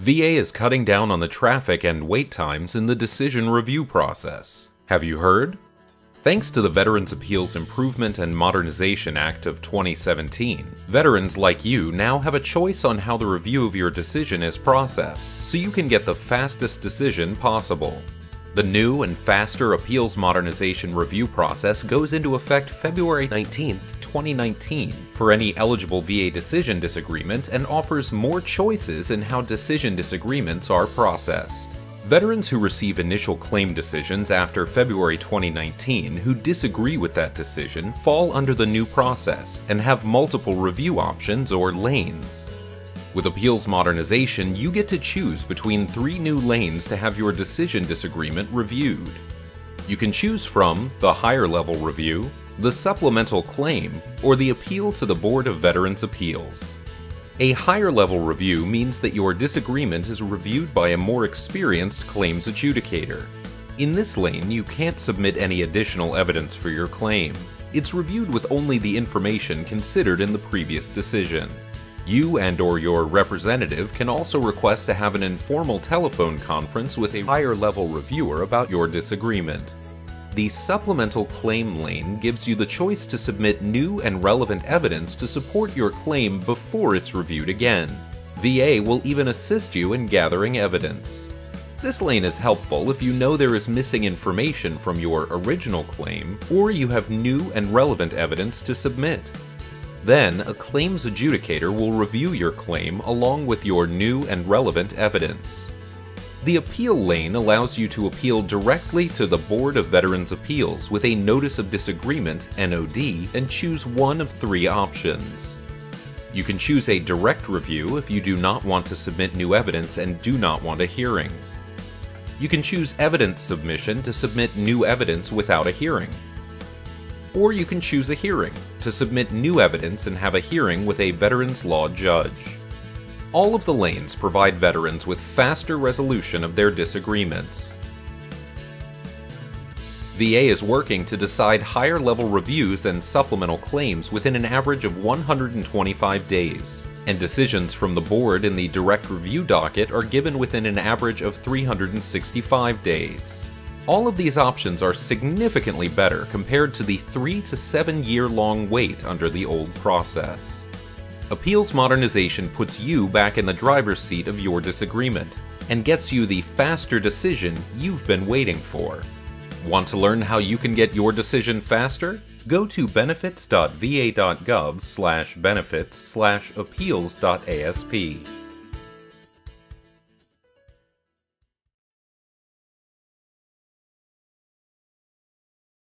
VA is cutting down on the traffic and wait times in the decision review process. Have you heard? Thanks to the Veterans Appeals Improvement and Modernization Act of 2017, veterans like you now have a choice on how the review of your decision is processed, so you can get the fastest decision possible. The new and faster Appeals Modernization Review process goes into effect February 19, 2019 for any eligible VA decision disagreement and offers more choices in how decision disagreements are processed. Veterans who receive initial claim decisions after February 2019 who disagree with that decision fall under the new process and have multiple review options or lanes. With Appeals Modernization, you get to choose between three new lanes to have your decision disagreement reviewed. You can choose from the higher level review, the supplemental claim, or the appeal to the Board of Veterans Appeals. A higher level review means that your disagreement is reviewed by a more experienced claims adjudicator. In this lane, you can't submit any additional evidence for your claim. It's reviewed with only the information considered in the previous decision. You and or your representative can also request to have an informal telephone conference with a higher level reviewer about your disagreement. The supplemental claim lane gives you the choice to submit new and relevant evidence to support your claim before it's reviewed again. VA will even assist you in gathering evidence. This lane is helpful if you know there is missing information from your original claim or you have new and relevant evidence to submit. Then, a claims adjudicator will review your claim along with your new and relevant evidence. The appeal lane allows you to appeal directly to the Board of Veterans Appeals with a Notice of Disagreement NOD and choose one of three options. You can choose a direct review if you do not want to submit new evidence and do not want a hearing. You can choose evidence submission to submit new evidence without a hearing. Or you can choose a hearing to submit new evidence and have a hearing with a Veterans Law judge. All of the lanes provide veterans with faster resolution of their disagreements. VA is working to decide higher level reviews and supplemental claims within an average of 125 days, and decisions from the board in the direct review docket are given within an average of 365 days. All of these options are significantly better compared to the 3 to 7 year long wait under the old process. Appeals modernization puts you back in the driver's seat of your disagreement and gets you the faster decision you've been waiting for. Want to learn how you can get your decision faster? Go to benefits.va.gov